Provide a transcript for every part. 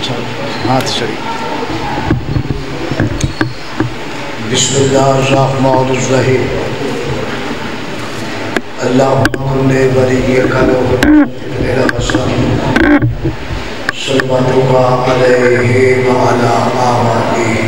हाथ चढ़ी बिस्मिल्लाहिर्रहमानिर्रहीम अल्लाहुम्मा वलिय्यक सल्लल्लाहु अलैहि व अला आलिहि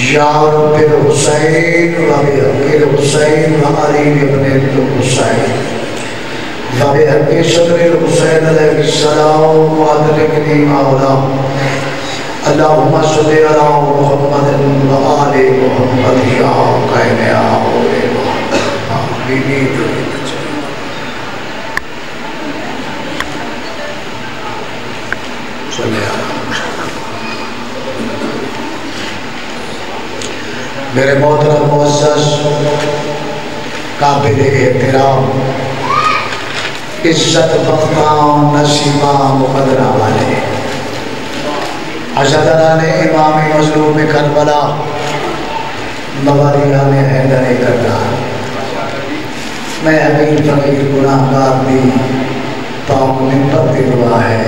या रब्बिल हुसैन व बिहक़िल हुसैन व अली इब्न हुसैन व बिहक़्क़ि सदरिल हुसैन अलैहिस्सलाम मौला अल्लाहुम्मा सल्लि अला मुहम्मद व आलि मुहम्मद, या कैन या मौला बीबी मेरे मोहतरम मुआज़ काबिल एहतराम, इज़्ज़त मकाम नसीबा मुकदरा वाले। अजदरा ने इमाम मजलूम करबला मवारिया ने हैदर करदार मैं अमीर फकीर गुनाहगार भी पाक मिंबर दिलवा है।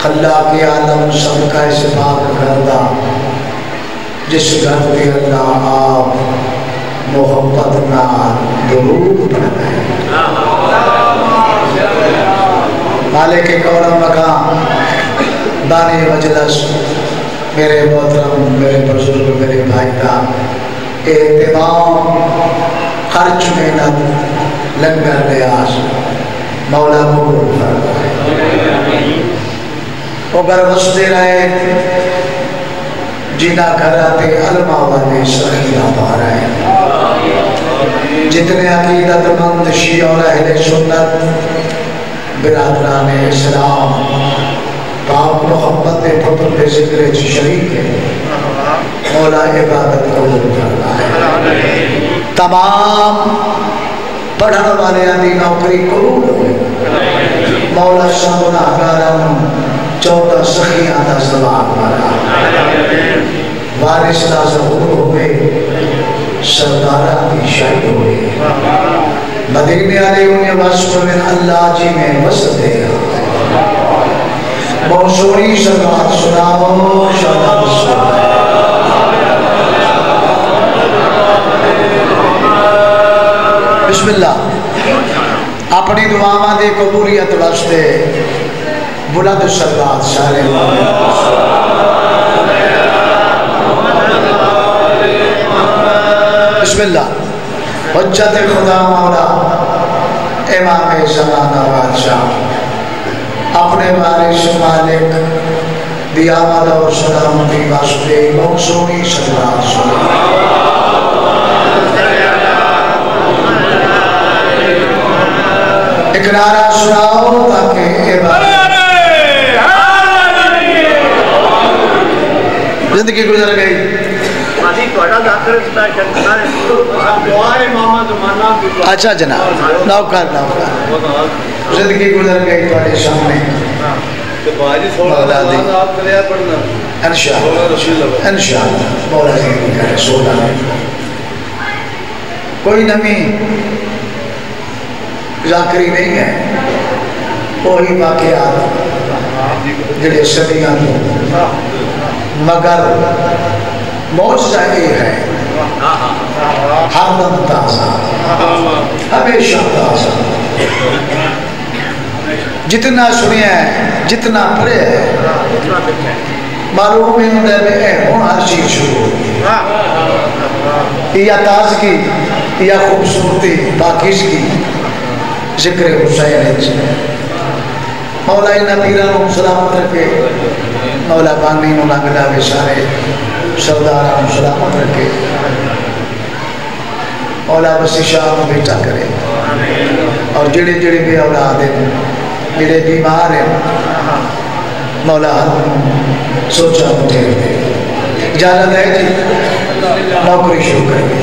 खल्ला के आलम सबका इस पाक करदा। जिस घर के अल्लाह आप मोहब्बत ना दुरूद मालिक कौरम मकाम दानी मजलस मेरे मोहतरम मेरे बुज़ुर्ग मेरे भाई का एहतमाम खर्च मेहनत लंगर लियाज मौला कबूल वो घर रहे जिना घर आते अलमा वाले सखीरा पा रहे जितने अकीदतमंद शी और अहले सुन्नत, बिरादरान इस्लाम, पाक मोहब्बत पुत्र के ज़िक्र शरीक है। मौला इबादत कबूल करना है। तमाम पढ़ने वाले की नौकरी कबूल हो मौला सब गुनाहगारा चौदह सखियाँ का सवाल मारा। वारिस का जहूर हो गए सरदारा की शाही हो गई। मदीने वाले उन्हें वस्फ में अल्लाह जी में बस दे बहुत सोनी सरकार सुनाओ, शाबाश। बिस्मिल्लाह। अपनी दुआवा की कबूलियत वास्ते बुलंद सरदार सारे। हजत खुदा मौला इमाम जमाना बादशाह अपने बारिश मालिक दियामत और सलामती वास्ते मौसूमी सुना एक सुनाओ ताकि ज़िंदगी गुजर गई अच्छा जनाब नौकर नौकर। ज़िंदगी गुजर गई थोड़े सामने। कोई नमी जाकरी नहीं है। वही वाकयात जड़े सदियाँ मगर मौजा ये है हरदम ताज़ा, हमेशा ताज़ा। जितना सुनिया है जितना पढ़े है मालूम ही होंगे हूँ हर चीज़ शुरू होगी या ताजगी या खूबसूरती पाकिजगी ज़िक्र हुसैन मौला इन्हें पीर सलामत रखे। मौला पानी मांगला के सारे सरदारा सलामत रखे मौला बसी शाह बेटा करे। और जड़े जड़े भी औलाद हैं, जड़े बीमार हैं, मौला सोचा उठे इजाज़त है जी, नौकरी शुरू करेंगे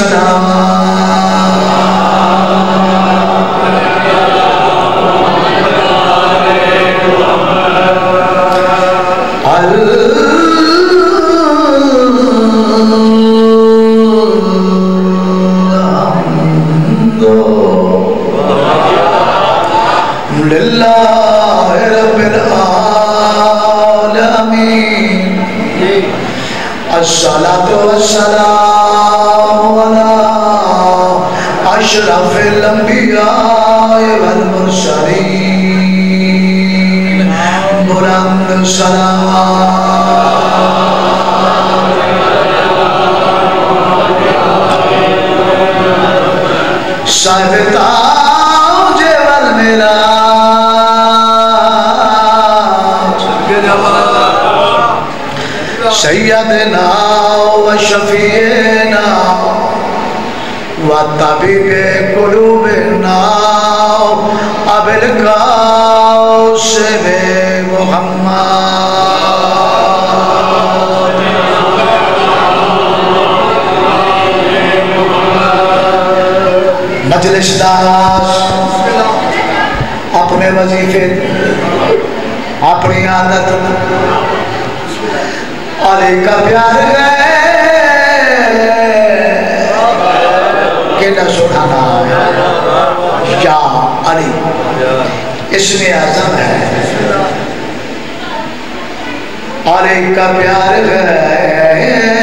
Shut. हर एक का प्यार है।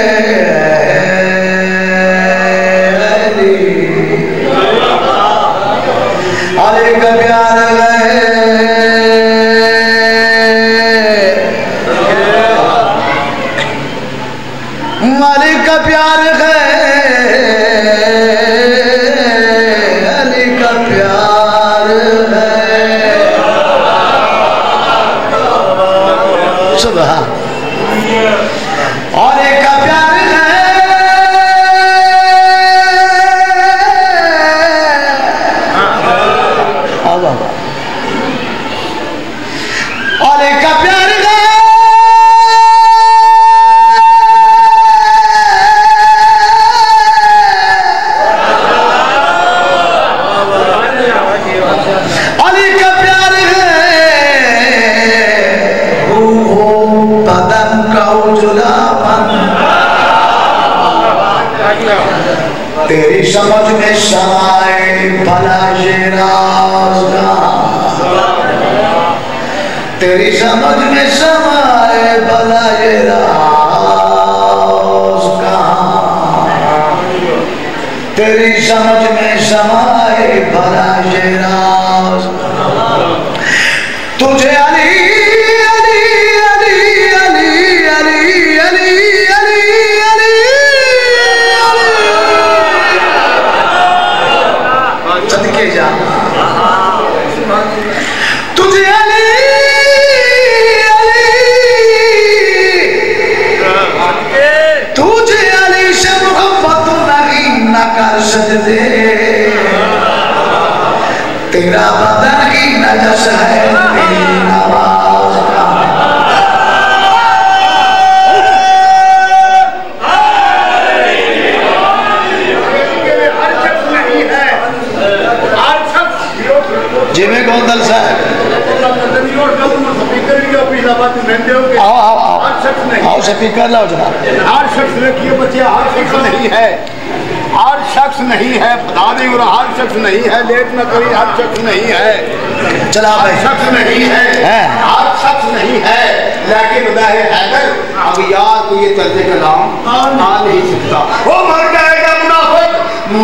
नहीं है लेट में कोई आप शख्स नहीं है। चला आप शख्स नहीं है, हाँ। है। आप शख्स नहीं है। लेकिन हैदर अब यार को ये चलते का नाम आ नहीं सकता। वो मर जाएगा मुनाफत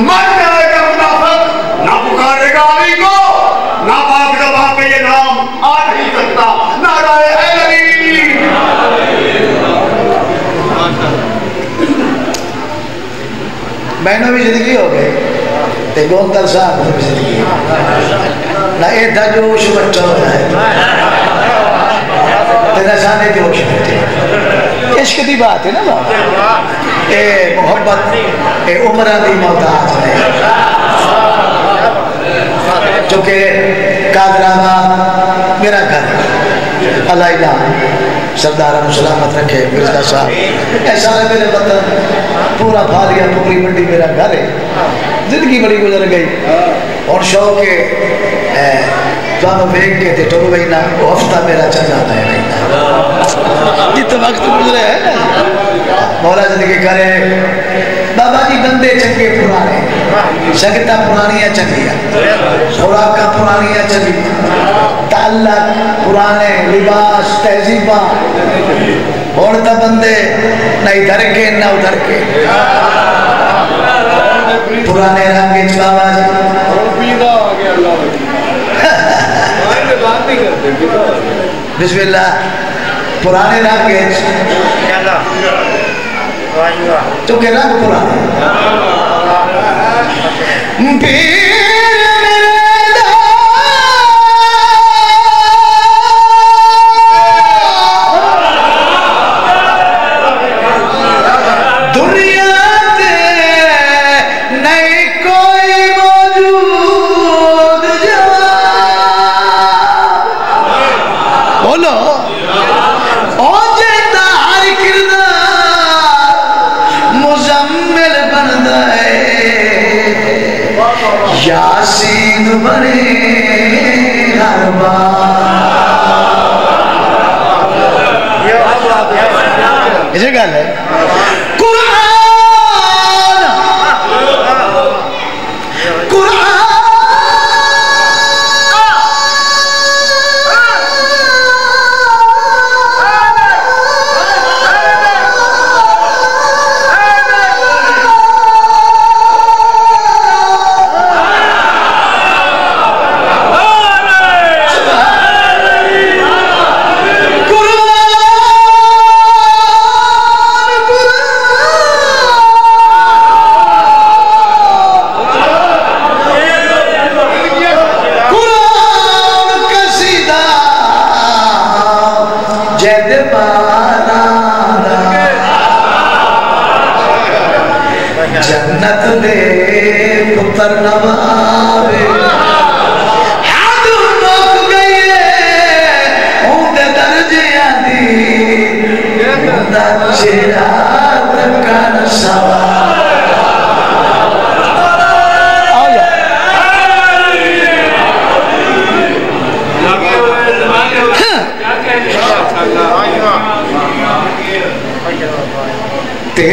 मर जाएगा मुनाफत ना पुकारेगा अली को ना पाक दबा पे ये नाम आ नहीं सकता। मैंने भी ज़िंदगी हो गई। ते गोंदल साहब ने भी ज़िंदगी ना एडा जोश बच्चा होता है तेरा साने जोश बैठे इश्क की बात है ना बाबा ए मोहब्बत ए उम्र की मोहताज नहीं चूँकि कादराबाद मेरा घर अलाइला सरदार सलामत रखे मिर्ज़ा साहब ऐसा है मेरे वतन पूरा फालिया पूरी मंडी मेरा घर है जिंदगी बड़ी गुजर गई और शौक है ਤੁਹਾਨੂੰ ਵੇਖ ਕੇ ਤੇ ਟੁਰ ਬੈਣਾ ਉਹ ਹਫਤਾ ਮੇਰਾ ਚੱਲ ਜਾਂਦਾ ਹੈ ਰਹਿੰਦਾ ਜਿੱਤ ਵਕਤ ਗੁਜ਼ਰੇ ਹੈ ਨਾ ਮੌਲਾ ਜ਼ਿੰਦਗੀ करे बाबा जी बंदे चंगे पुराने संगत पुरानियां चंगियां खुराक पुरानियां चंगी ताल्लक पुराने लिबास तहजीबा और तो बंदे न इधर के न उधर के पुराने रंग बाबा जी बिस्मिल्लाह पुराने रंग चूँकि रंग पुराने।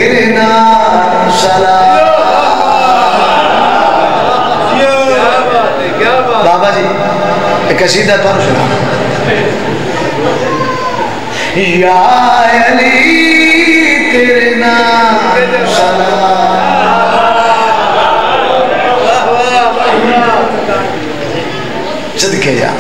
तेरे नाम बाबा जी एक कसीदा तो सुना या अली तेरे सदके जा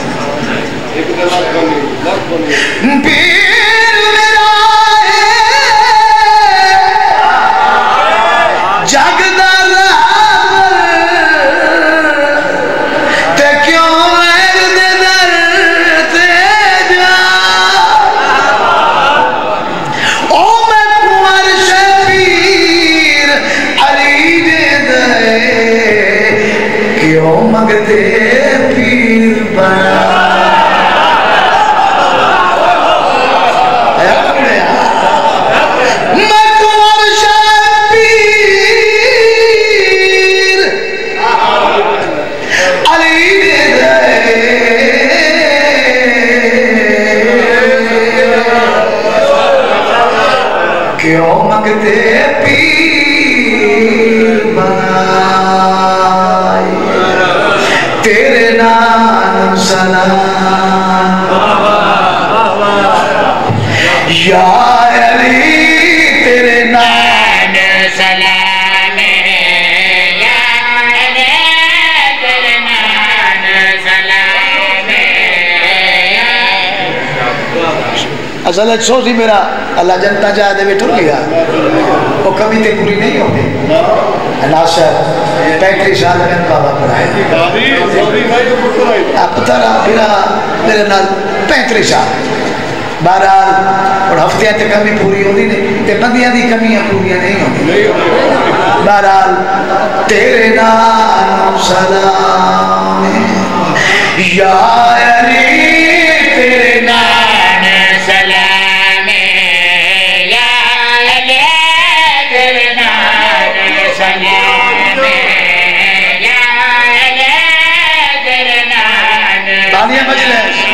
असल अच्छो सी मेरा अल्लाह जनता चाह दे बैठो लिया वो कमी ते पूरी नहीं होती नासर पैंतीस साल में बाबा पढ़ाए अब तारा मेरे नाल पैंतीस साल। बहरहाल और हफ़्ते ते कमी पूरी होती नहीं ते बंदियाँ दी कमियाँ पूरी नहीं होती बहरहाल तेरे नाम सलाम या अली तेरे नाम सलाम तेरे नाम सलाम तालियाँ मजलिस या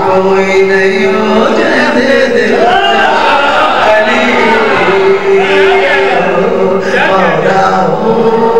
कोई दिल अली मौला हो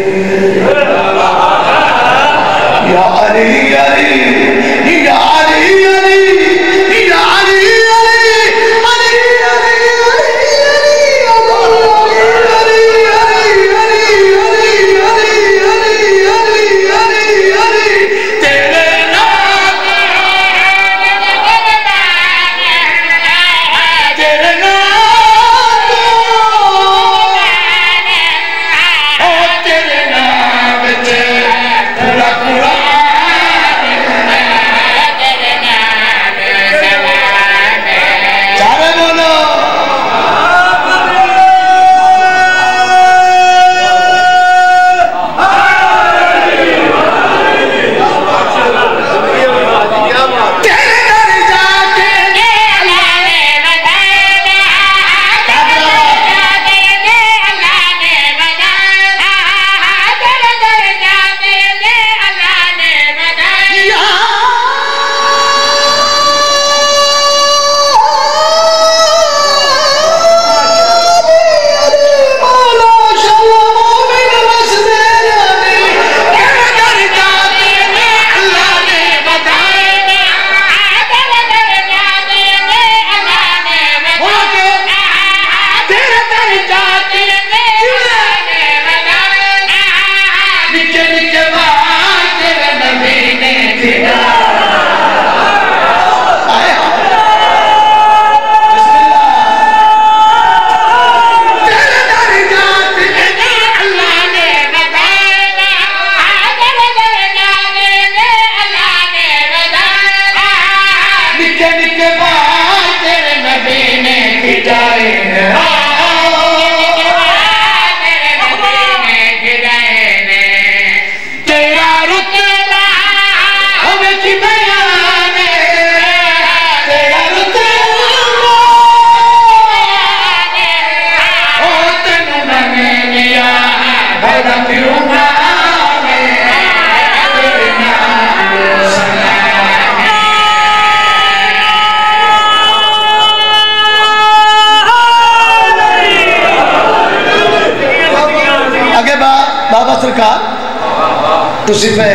तुसी पे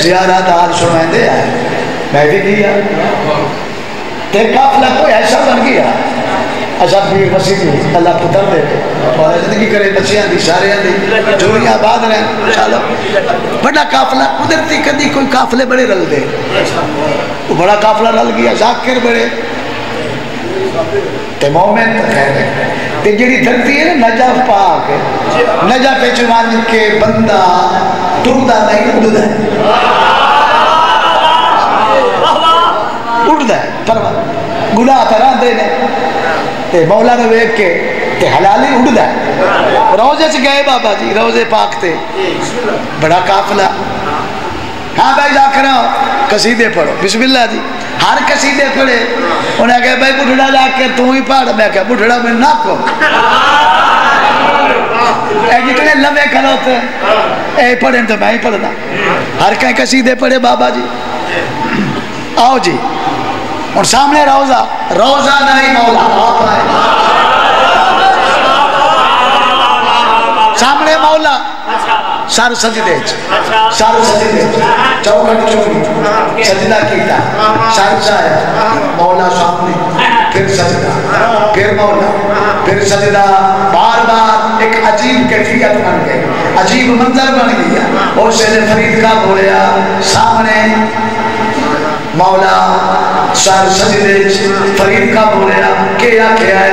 जियारत हाल सुनाते हैं मैं भी किया ते काफला कोई ऐसा बन गया? अच्छा पीर मसीह अल्लाह पुत्र दे। ज़िंदगी करे, बच्चियाँ दी सारे दी रहे। चलो। बड़ा काफला, कुदरती कदी कोई काफले बड़े रल दे। बड़ा काफला रल गया, जाकिर बड़े। ते मोमेंट खैर ते जेड़ी धरती है ना नजफ पाक नजफ विच वन के बंदा टुरदा नहीं, उड़दा उड़दा पर गुनाह तरह दे ते मौला ने के, ते हलाली उड़दा रोज़े च गए बाबा जी, रोज़े पाक ते। बड़ा काफला। हाँ भाई जाकर कसीदे पढ़ो। बिस्मिल्लाह जी। हर कसीदे पढ़े। उन्हें कहा भाई, बुढ़ड़ा जाकर तू ही पढ़ मैं क्या बुढ़ड़ा में ना को? जितने लंबे खलोते ए पढ़े तो मैं ही पढ़ना हर कहीं कसीदे पढ़े, बाबा जी। आओ जी। और सामने रोजा। रोजा नहीं मौला सामने मौला। आए सामने मौला सर सजदे सर सजदे चौखट चुकी सजदा कीता सर चाया मौला सामने फिर सजदा फिर मौला। फिर सजदा बार बार एक अजीब कैफियत बन गई। अजीब मंजर बन गया और शेर फरीद का बोलिया, सामने मौला सर सजदे फरीद का बोलिया, के आख्या है?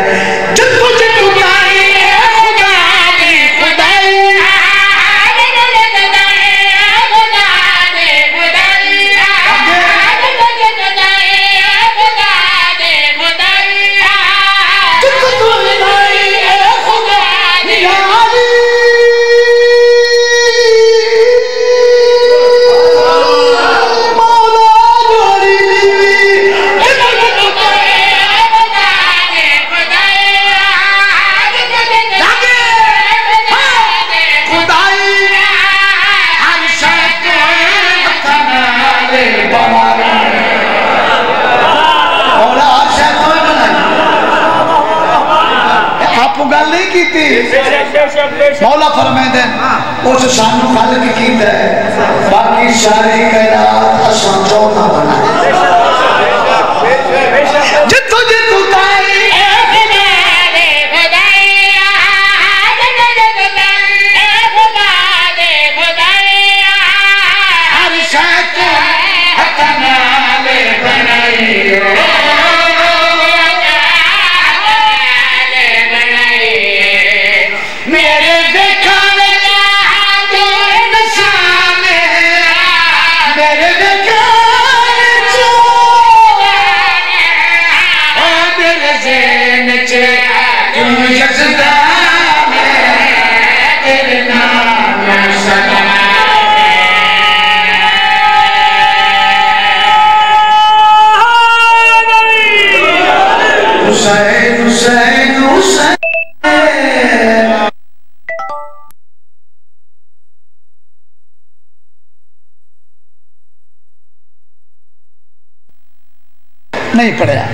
नहीं पढ़ा।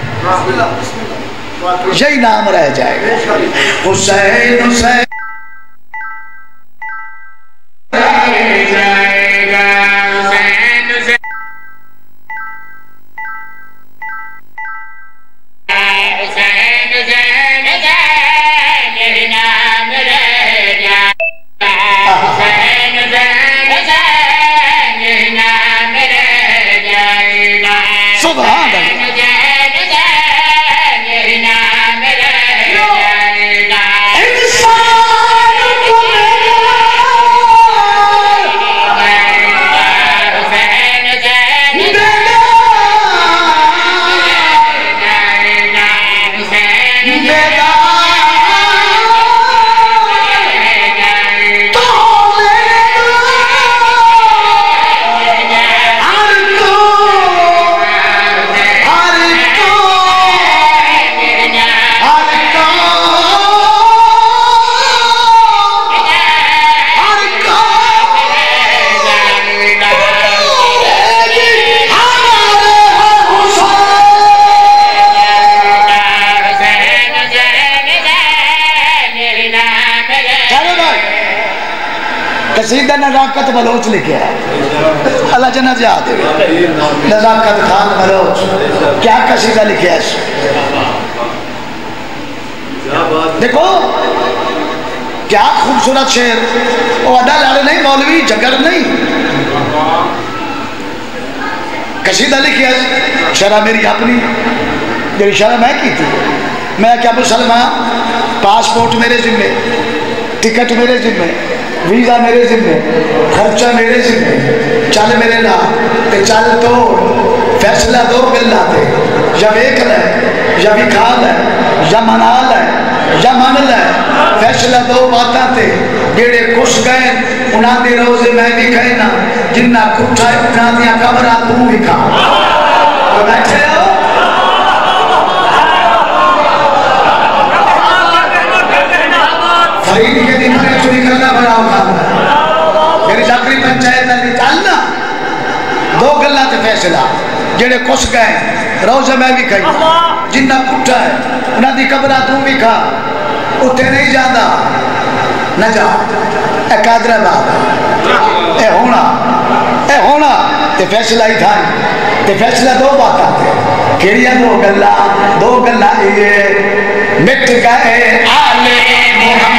यही नाम रह जाएगा। हुसैन हुसैन। सुभान कसीदा नजाकत बलोच लिखे है। अल्लाह जन्नत जा नजाकत खान बलोच। क्या कसीदा लिखे है देखो, क्या खूबसूरत शेर। वो अदा लाड़ नहीं, मौलवी, जगर नहीं। कसीदा लिखिया शरा मेरी अपनी। जी शरा मैं की थी? मैं क्या मुसलमान? पासपोर्ट मेरे जिम्मे। टिकट मेरे जिम्मे। वीज़ा मेरे जिम्मे, खर्चा मेरे जिम्मे। चल मेरे ना ते चल तो फैसला दो गल्ला ते। या वेख लै, या विखा लै, या मना लै, या मन लै। फैसला दो बातां ते। जेड़े खुश गए, उन्हां दे रोज़े मैं भी कहना जिन्ना कुठा है, उन्हां दियाँ कबरां तू विखा तो बैठे फरीद के मेरी पंचायत दो गल्ला ते फैसला जेड़े खुश गए रोज मैं भी खाई जिन्ना है उन्हां दी कबरा तू भी खा नहीं जाता न होना होना फैसला ही था फैसला दो बातां ते केड़ियाँ दो दो मिट गए आले मोहम्मद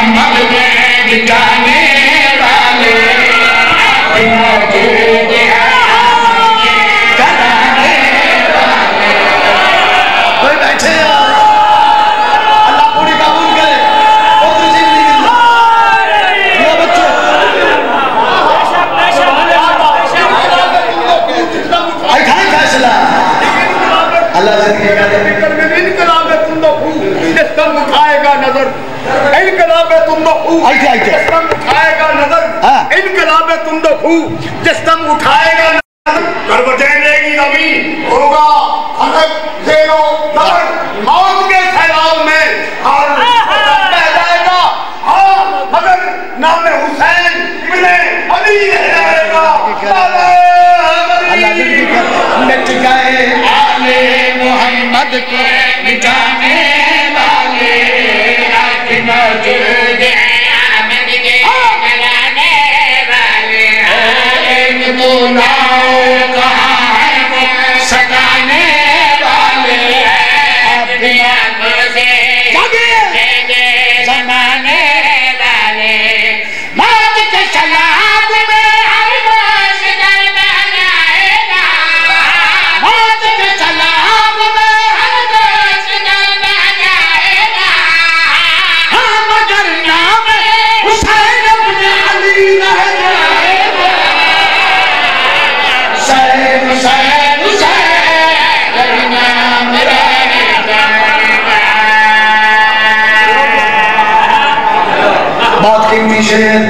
बहुत कीमती शेर।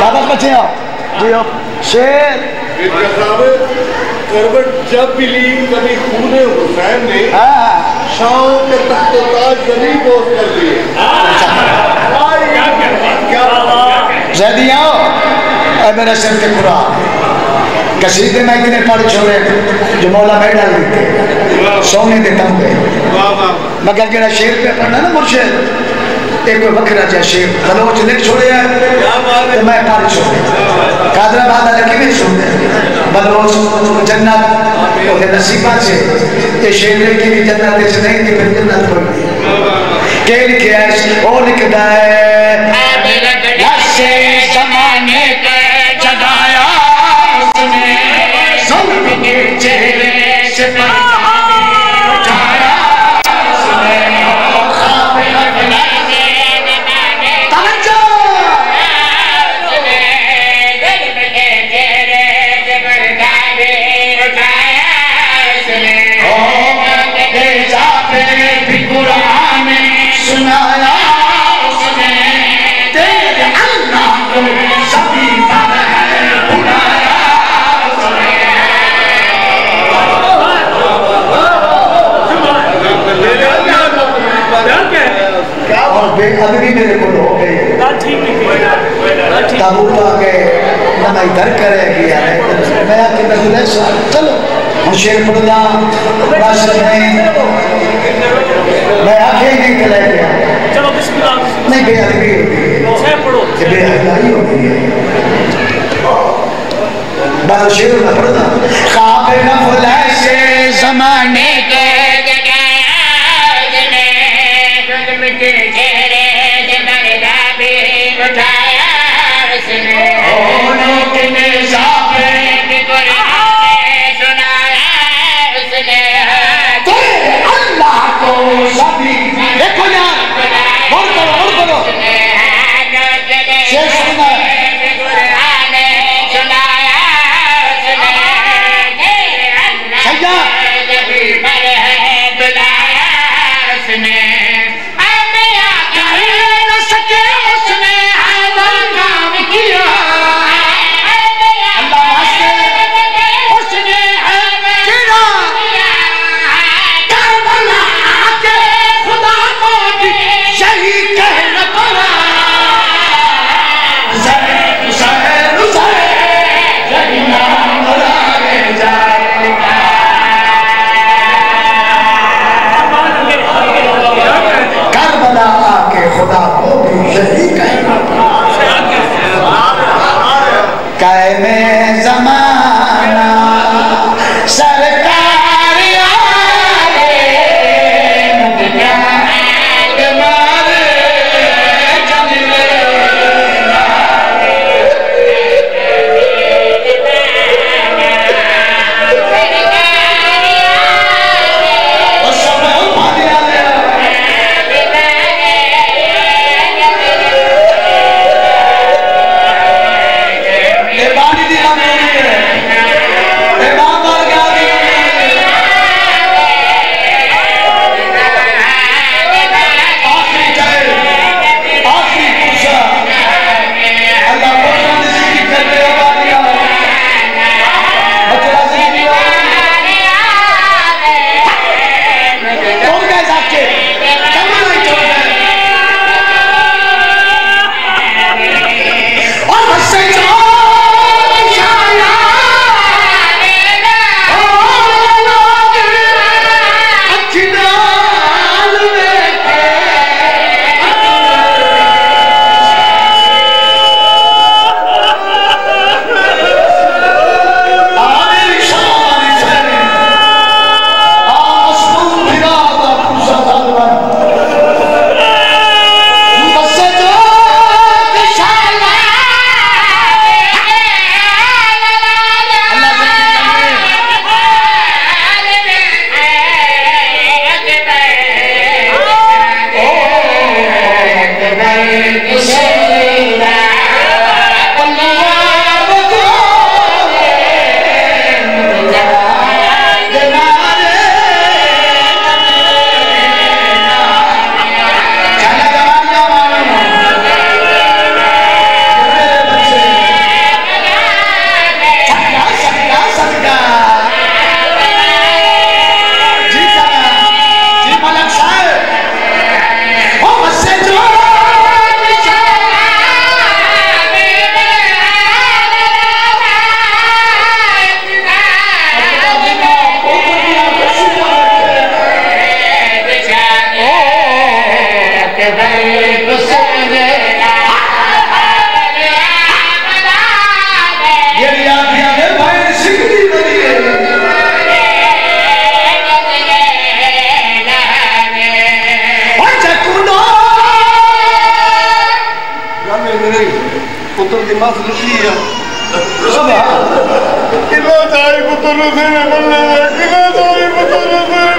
शाबाश बच्चे हो जी हो शेर। करवट जब कभी हुसैन ने हाँ। शाम के तख्त ताज पोस्ट कर दिए मेरे सिर के कुरान कसीदे में इतने पढ़ छोड़े, जो मौला में डाल देते। सोने दे तंबे। मगर जरा शेर पे पढ़ना ना मुर्शद। एक कोई बकरा जै शेर। बलोच लिख छोड़े है तो मैं पढ़ छोड़े। कादराबाद वाले किमें छोड़े बलोच जन्नत। ओके नसीबा से। ये शेर लेके भी जन्नत से नहीं कि फिर जन्नत नहीं। के लिखे है ओ लिखदा है। जमाने के जगाया उसने। जुल्म के चेहरे से परवाने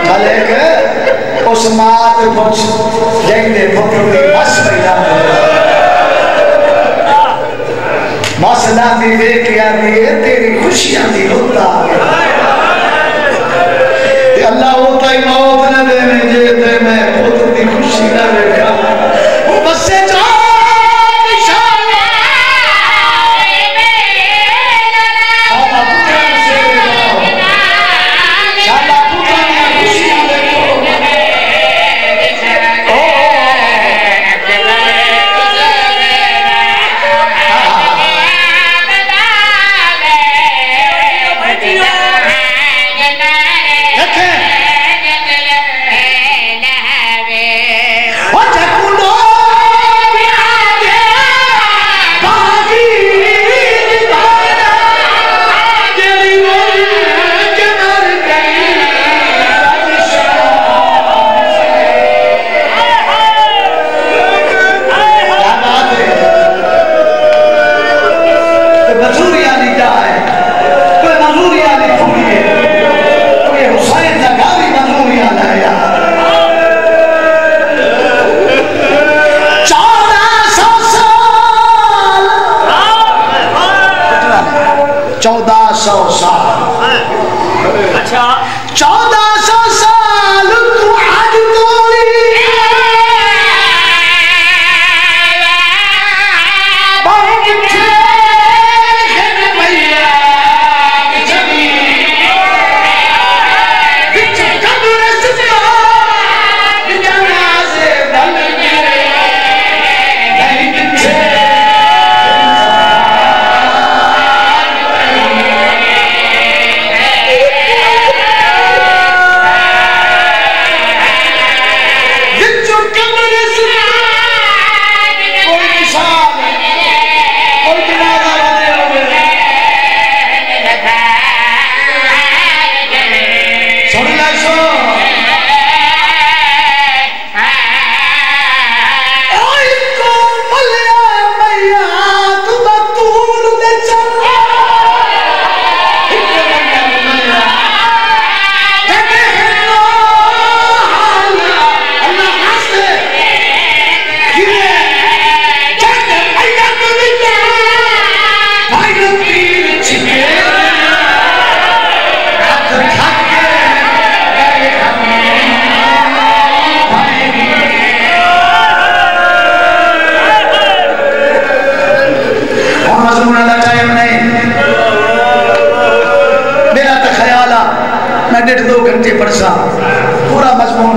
Kaleke, osmaat wat jengde pokoe mas meydan. मसला विवेक यानी है तेरी खुशियाँ दी होता अल्लाह होता ही मौत न देने जे ते मैं खुद दी खुशी ना देने 找大嫂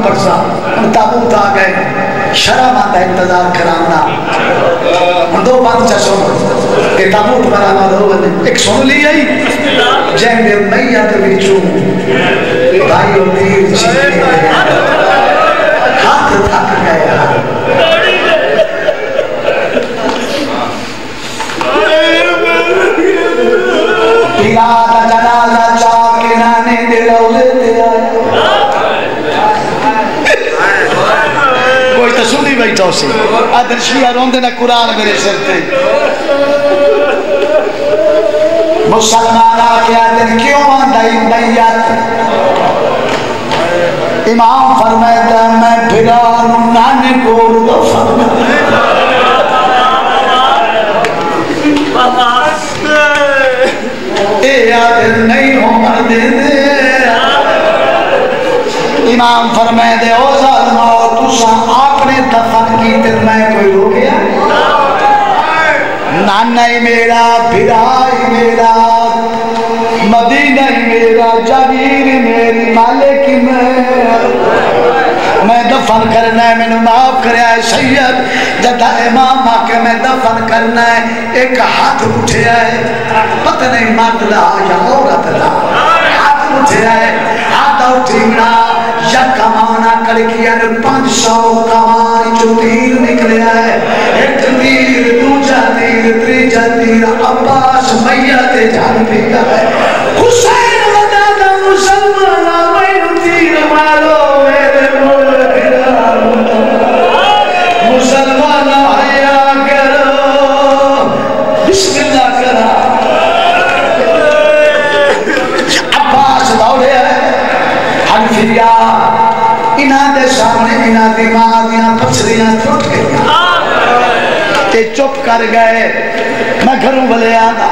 फरसा हम ताबूत आ गए, शराब आता इंतज़ार कराना। हम दो बात चा सुन, के ताबूत बराबर हो बने एक सुन ली आई जय देव मैया के बिचू भाई और तीर हाथ थक गया पीला बैठो सी आदर्शिया रोंदे ना कुरान मेरे सिर ते मुसलमान आके आदर क्यों आंदाई मैयत इमाम फरमाता मैं फिरा नाने को आदर नहीं हो मर दे दे इमाम फरमाए दे ओ जालमा तुसा आपने दफन की ते मैं कोई हो गया? नाना ही मेरा भिराई मेरा मदीना ही मेरा जागीर मेरी मालिक मैं। मैं दफन करना है मैंने माफ़ कराया है, सैयद। जदा इमाम आके मैं दफन करना है एक हाथ उठे है पता नहीं मर्द दा या औरत दा। हाथ उठे है हाथ उठीना या कमाना करके ने पाँच सौ कमान तीर निकले है। एक तीर, दूजा तीर तीजा तीर, अब्बास मैया ते जान पिया है। हुसैन वदा दा मुसलमान मैं तीर मारो, मेरे मोल फिरा मुसलमान हया करो बिस्मिल्लाह करा। अब्बास दौड़े हनफिया इन्हां दे सामने इन्हां दी माँ दियाँ गईयां ते चुप कर गए। मैं घरों वाले आदा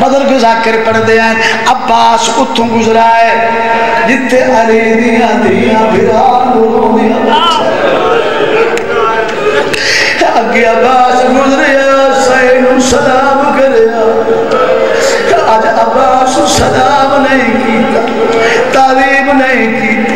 बदल जाकर पढ़ते हैं। अब्बास उतों गुजरा है। जिथे अली दिया दिया अगे अब्बास गुजरिया सैनू सलाम अज अब्बास सलाम नहीं किया तारीफ़ नहीं की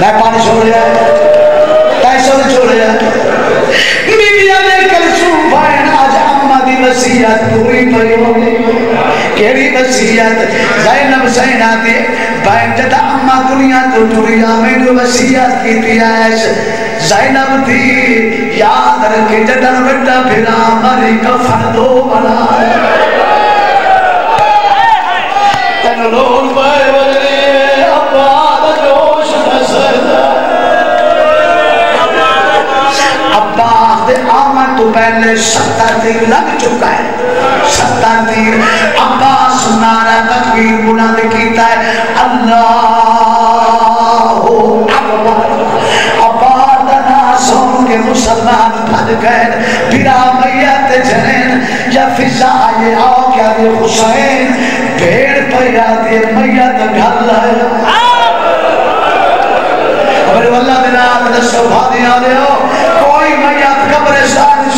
मैं पानी छोड़िया पैसों ने छोड़िया बीबिया ने कलसूम भाई आज अम्मा दी वसीयत पूरी पई होगी। केड़ी वसीयत? जैनब सैना दी भाई जदा अम्मा दुनिया तो टुरिया मैंने वसीयत की थी ऐश जैनब थी याद रखे जदन बेटा फिरा मरी कफन दो बनाए अब्बा दे आमन तो पहले सत्तर तीर लग चुका है। सत्तर तीर अब्बा सुनारा तकबीर बुलंद कीता है, अल्लाह अब्बा दा नाम सुन के मुसलमान भज गए। फिरा मैया ते जनेन, या फिजा आए आओ क्या दे हुसैन। भेड़ पैया दे मैया ते घर लाया अबे वल्ला दे नाम दे सौभाग्य आ रहे हो। कोई मैया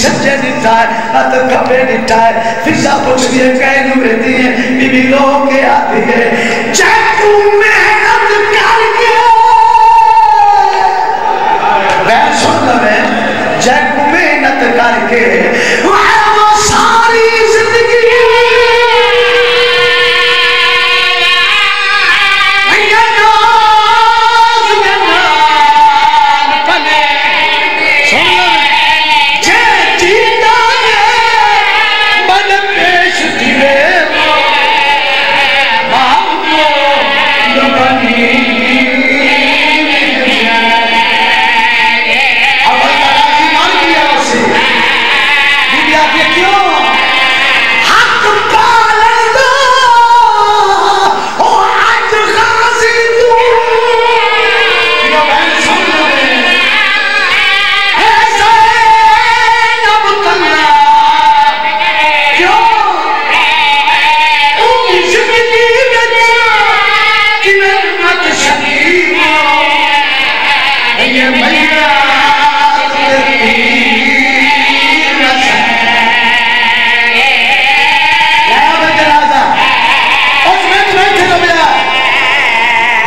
सच्चे दिता है अत कपे है फिजा पूछ दिए कह नु रहती है बीबी लोग के आती है। जय तू मेहनत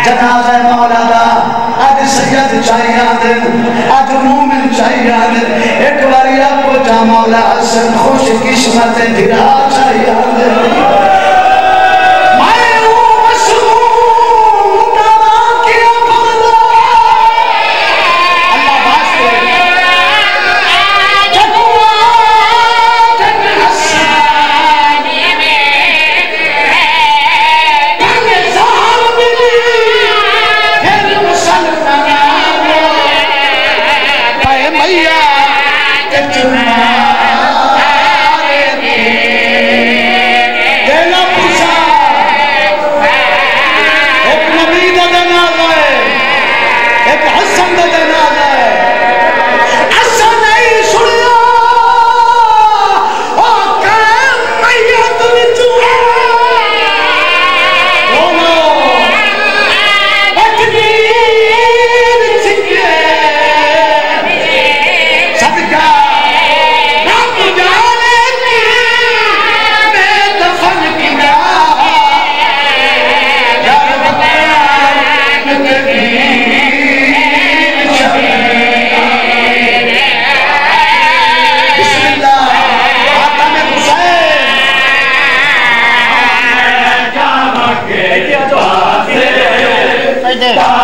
जनाजा मौला दा अज सैयद चाहिए आदन अज मोमिन चाहिए आदन एक बारी आपको जा मौला हसन, खुश किस्मत फिरा चाहिए आदन it.